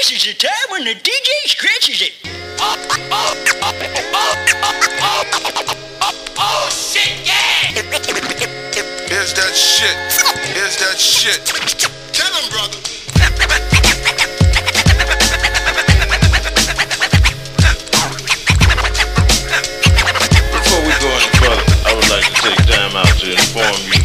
This is the time when the DJ scratches it. Oh, shit, yeah! Here's that shit. Here's that shit. Tell him, brother. Before we go any further, I would like to take time out to inform you